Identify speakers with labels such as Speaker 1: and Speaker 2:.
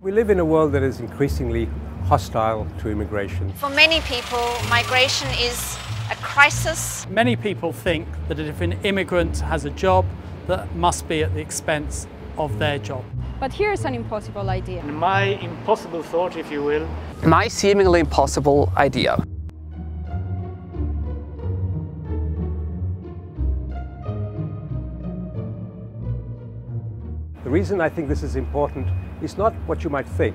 Speaker 1: We live in a world that is increasingly hostile to immigration.
Speaker 2: For many people, migration is a crisis.
Speaker 3: Many people think that if an immigrant has a job, that must be at the expense of their job.
Speaker 4: But here's an impossible idea.
Speaker 5: My impossible thought, if you will.
Speaker 6: My seemingly impossible idea.
Speaker 1: The reason I think this is important is not what you might think,